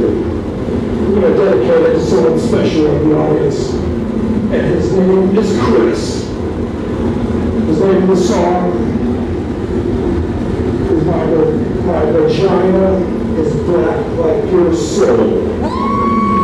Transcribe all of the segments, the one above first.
We're going to dedicate it to someone special in the audience, and his name is Chris. His name of the song is My, my Vagina is Black Like Your Soul.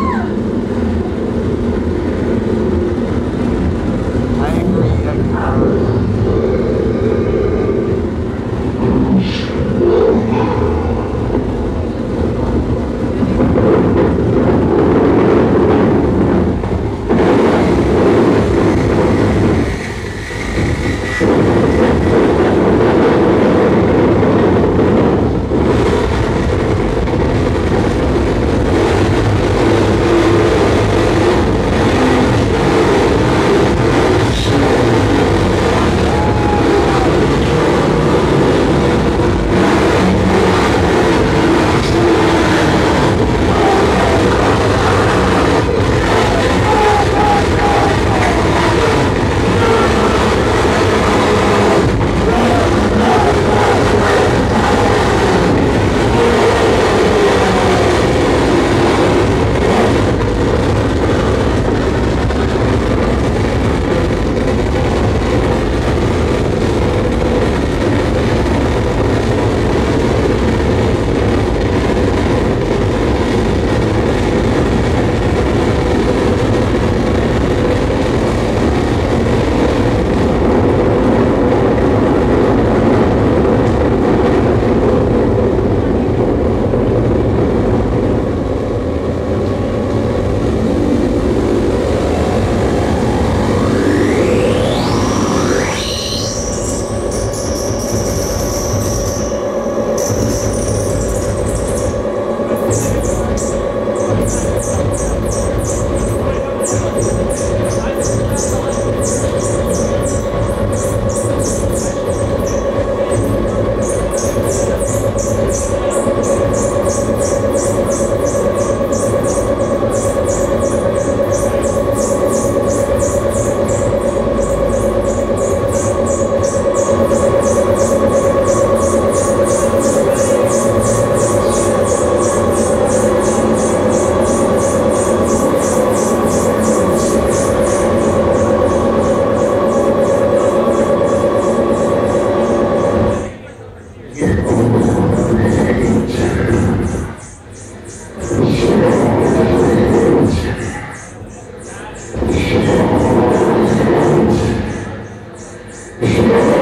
Yes.